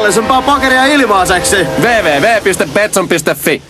turvallisempaa pokeria ilmaiseksi. www.betson.fi